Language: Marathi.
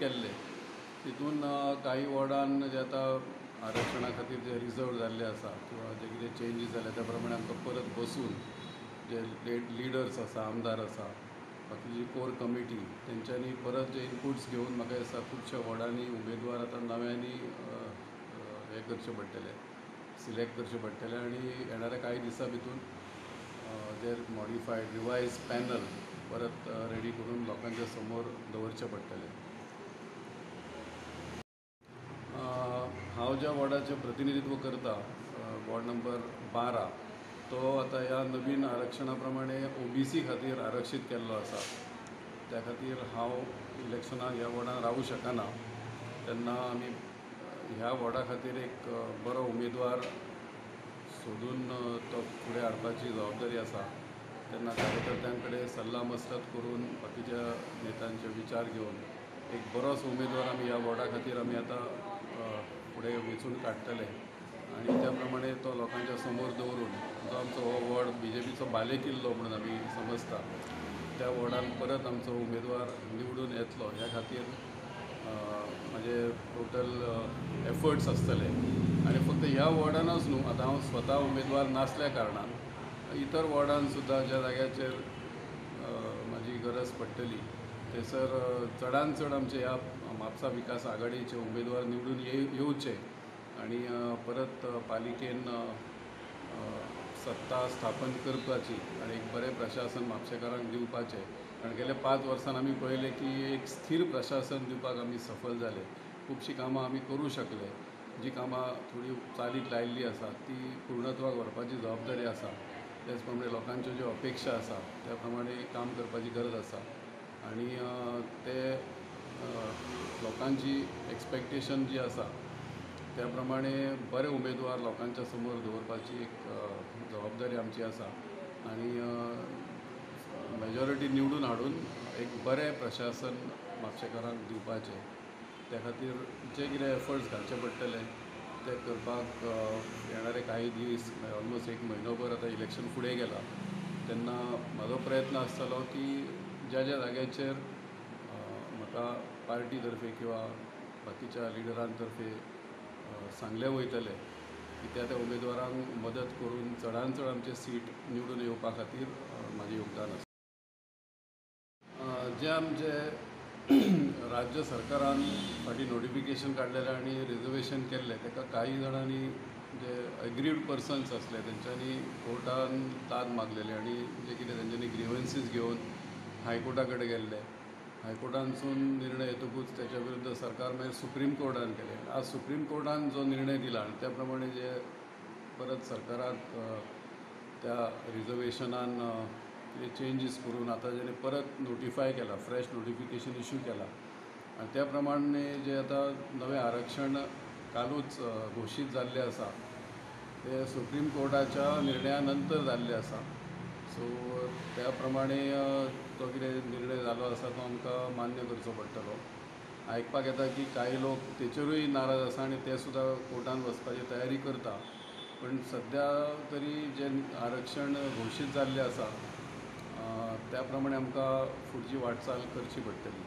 केल्ले तितून काही वॉर्डान जे आतां आरक्षणा खातीर जे रिजर्व जाल्ले आसा किंवां जे कितें चेंजीस जाले त्या प्रमाणे आमकां परत बसून जे लेड लिडर्स आसा आमदार आसा बाकी जी कोर कमिटी तेंच्यांनी परत जे इनपुट्स घेवन म्हाका दिसता खुबश्या वॉर्डांनी उमेदवार आतां नव्यांनी हे करचे हें करचें पडटलें सिलेक्ट करचें पडटलें आनी येणाऱ्या काही दिसां भितून जे मॉडिफायड रिवायज पॅनल परत रेडी करून लोकांच्या समोर दवरचें पडटलें हांव ज्या वॉर्डाचें प्रतिनिधित्व करता वॉर्ड नंबर बारा तो आतां ह्या नवीन आरक्षणा प्रमाणे ओ बी सी खातीर आरक्षीत केल्लो आसा. त्या खातीर हांव इलेक्शनाक ह्या वॉर्डान रावूं शकना. तेन्ना आमी ह्या वॉर्डा खातीर एक बरो उमेदवार सोदून तो फुडें हाडपाची जबाबदारी आसा. तेन्ना कार्यकर्त्यां कडेन सल्ला मसलत करून बाकीच्या नेत्यांचे विचार घेवन एक बरोच उमेदवार आमी ह्या वॉर्डा खातीर आमी आतां फुडें वेंचून काडटले आनी त्या प्रमाणे तो लोकांच्या समोर दवरून जो आमचो हो वॉर्ड बी जे पीचो बाले किल्लो म्हणून आमी समजता त्या वॉर्डान परत आमचो उमेदवार निवडून येतलो. ह्या खातीर म्हजे टोटल एफर्ट्स आसतले आनी फक्त ह्या वॉर्डानच न्हू आतां हांव स्वता उमेदवार नासल्या कारणान इतर वॉर्डान सुद्दां ज्या जाग्याचेर म्हाजी गरज पडटली थंयसर चडान चड आमचे ह्या म्हापसा विकास आघाडीचे उमेदवार निवडून ये येवचे आनी परत पालिकेन सत्ता स्थापन करपाची आनी एक बरें प्रशासन म्हापशेकारांक दिवपाचें. कारण गेल्या पांच वर्सान आमी पळयलें की एक स्थिर प्रशासन दिवपाक आमी सफल जाले खुबशीं कामां आमी करूं शकले. जी कामां थोडी चालीक लायिल्लीं आसात ती पूर्णत्वाक व्हरपाची जबाबदारी आसा. त्याच प्रमाणे लोकांच्यो ज्यो अपेक्षा आसा त्या प्रमाणे काम करपाची गरज आसा. आनी ते लोकांची एक्सपेक्टेशन जी आसा त्या प्रमाणे बरे उमेदवार लोकांच्या समोर दवरपाची एक जबाबदारी आमची आसा आनी मेजॉरिटी निवडून हाडून एक बरें प्रशासन म्हापशेकारांक दिवपाचें. त्या खातीर जे कितें एफर्ट्स घालचे पडटले ते करपाक येणारे काही दीस ऑलमोस्ट एक म्हयनोभर आतां इलेक्शन फुडें गेलां. तेन्ना म्हाजो प्रयत्न आसतलो की ज्या ज्या जाग्याचेर म्हाका पार्टी तर्फे किंवा बाकीच्या लिडरांतर्फे सांगलें वयतलें की त्या त्या उमेदवारांक मदत करून चडान चड आमचें सीट निवडून येवपा खातीर म्हाजें योगदान आसा. जें जे आमचे राज्य सरकारान फाटीं नोटिफिकेशन काडलेलें आनी रिजर्वेशन केल्लें ताका काही जाणांनी जे एग्रीड पर्सन्स आसले तेंच्यांनी कोर्टान दाद मागलेले आनी जे कितें तेंच्यांनी ग्रिवन्सीस घेवन हायकोर्टा कडेन गेल्ले हायकोर्टानसून निर्णय येतकूच त्याच्या विरुद्ध सरकार मागीर सुप्रीम कोर्टान केले. आज सुप्रीम कोर्टान जो निर्णय दिला आनी त्या प्रमाणे जे परत सरकाराक त्या रिजर्वेशनान जे चेंजीस करून आतां जेणे परत नोटिफाय केला फ्रेश नोटिफिकेशन इश्यू केला. आनी त्या प्रमाणे जे आतां नवें आरक्षण कालूच घोशीत जाल्लें आसा ते सुप्रीम कोर्टाच्या निर्णया नंतर जाल्लें आसा सो त्या प्रमाणे तो कितें निर्णय जालो आसा तो आमकां मान्य करचो पडटलो. आयकपाक येता की काही लोक तेचेरूय नाराज आसा आनी ते सुद्दां कोर्टान वचपाची तयारी करता. पण सद्या तरी जें आरक्षण घोशीत जाल्लें आसा त्या प्रमाणे आमकां फुडची वाटचाल करची पडटली.